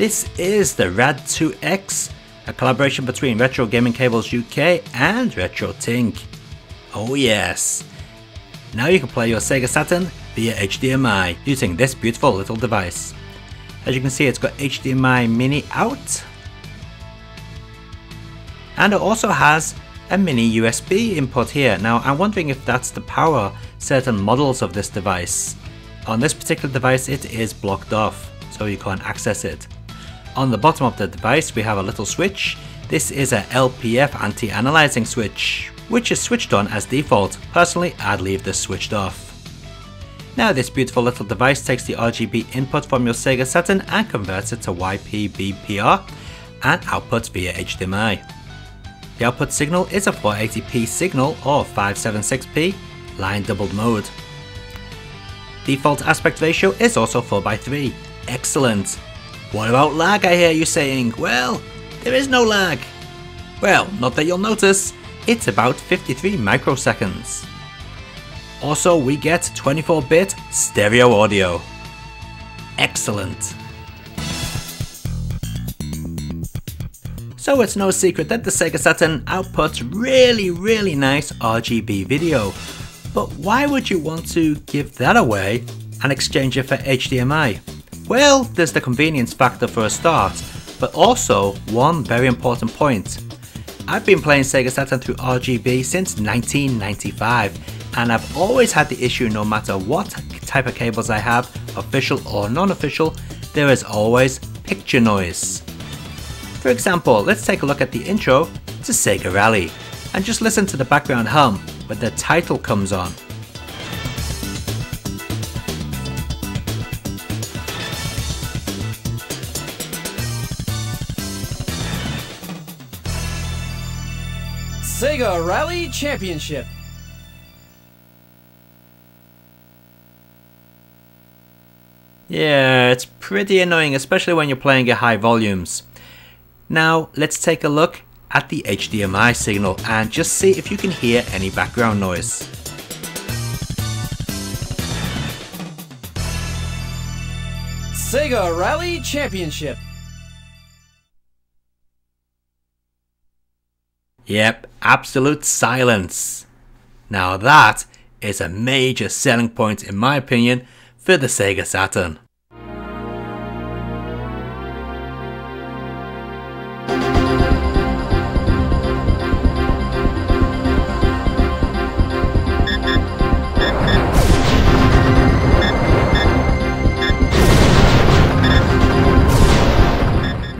This is the Rad2X, a collaboration between Retro Gaming Cables UK and Retro Tink. Oh yes! Now you can play your Sega Saturn via HDMI using this beautiful little device. As you can see it's got HDMI mini out and it also has a mini USB input here. Now I'm wondering if that's to power certain models of this device. On this particular device it is blocked off so you can't access it. On the bottom of the device we have a little switch. This is a LPF anti-aliasing switch which is switched on as default. Personally I'd leave this switched off. Now this beautiful little device takes the RGB input from your Sega Saturn and converts it to YPBPR and outputs via HDMI. The output signal is a 480p signal or 576p line doubled mode. Default aspect ratio is also 4x3. Excellent. What about lag I hear you saying? Well, there is no lag. Well, not that you'll notice, it's about 53 microseconds. Also, we get 24-bit stereo audio. Excellent. So it's no secret that the Sega Saturn outputs really really nice RGB video. But why would you want to give that away and exchange it for HDMI? Well, there's the convenience factor for a start, but also one very important point. I've been playing Sega Saturn through RGB since 1995 and I've always had the issue no matter what type of cables I have, official or non-official, there is always picture noise. For example, let's take a look at the intro to Sega Rally and just listen to the background hum when the title comes on. Sega Rally Championship. Yeah, it's pretty annoying, especially when you're playing at high volumes. Now let's take a look at the HDMI signal and just see if you can hear any background noise. Sega Rally Championship. Yep, absolute silence. Now that is a major selling point in my opinion for the Sega Saturn.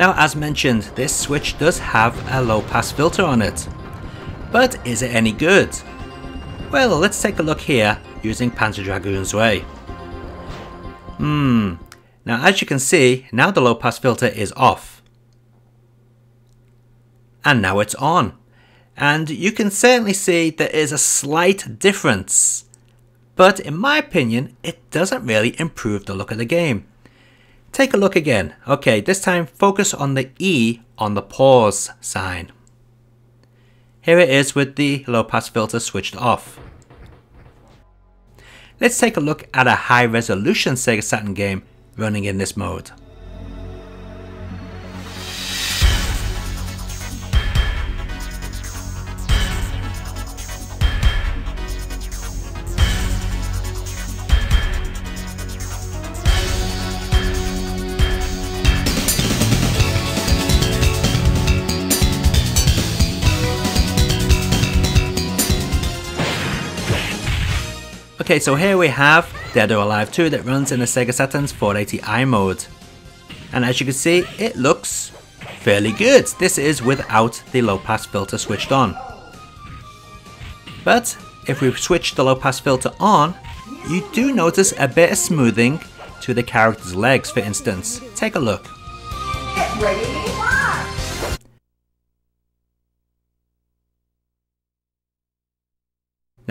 Now as mentioned, this switch does have a low pass filter on it. But is it any good? Well, let's take a look here using Panzer Dragoon Zwei. Hmm, now as you can see, now the low pass filter is off. And now it's on. And you can certainly see there is a slight difference. But in my opinion, it doesn't really improve the look of the game. Take a look again. Okay, this time focus on the E on the pause sign. Here it is with the low pass filter switched off. Let's take a look at a high resolution Sega Saturn game running in this mode. Okay, so here we have Dead or Alive 2 that runs in the Sega Saturn's 480i mode. And as you can see, it looks fairly good. This is without the low pass filter switched on. But if we switch the low pass filter on, you do notice a bit of smoothing to the character's legs for instance. Take a look.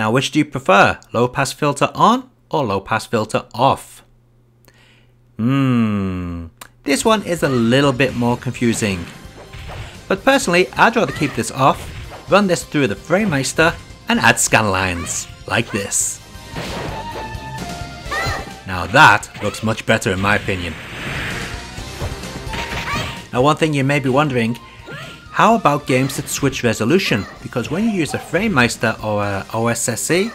Now which do you prefer? Low pass filter on or low pass filter off? Hmm, this one is a little bit more confusing. But personally, I'd rather keep this off, run this through the FrameMeister and add scan lines, like this. Now that looks much better in my opinion. Now one thing you may be wondering, how about games that switch resolution? Because when you use a FrameMeister or a OSSC,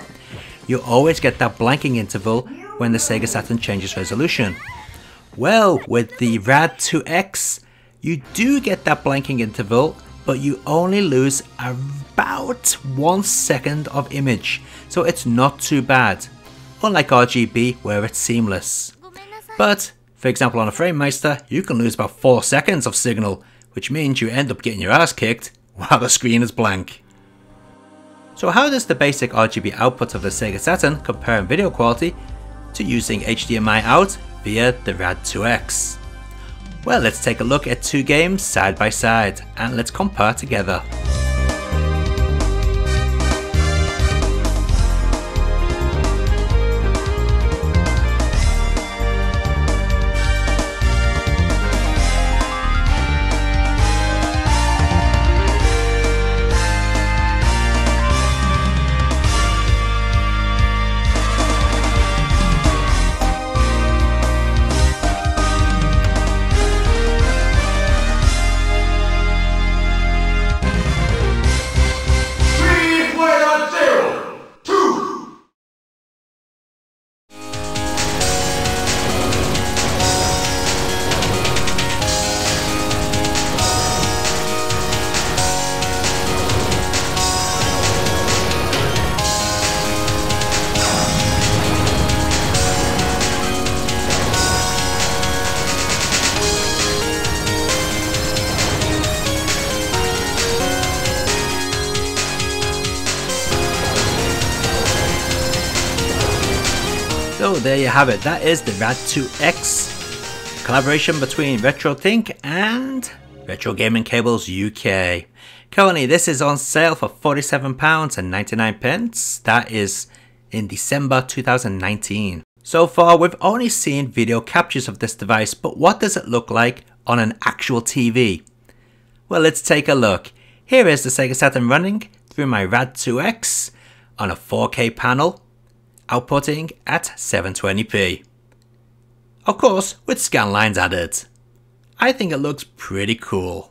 you always get that blanking interval when the Sega Saturn changes resolution. Well, with the RAD2X, you do get that blanking interval, but you only lose about one second of image, so it's not too bad, unlike RGB where it's seamless. But, for example on a FrameMeister, you can lose about 4 seconds of signal, which means you end up getting your ass kicked while the screen is blank. So how does the basic RGB output of the Sega Saturn compare in video quality to using HDMI out via the RAD2X? Well, let's take a look at two games side by side and let's compare together. So there you have it, that is the RAD2X collaboration between RetroTink and Retro Gaming Cables UK. Currently this is on sale for £47 and 99 pence. That is in December 2019. So far we've only seen video captures of this device, but what does it look like on an actual TV? Well let's take a look. Here is the Sega Saturn running through my RAD2X on a 4K panel outputting at 720p. Of course, with scan lines added. I think it looks pretty cool.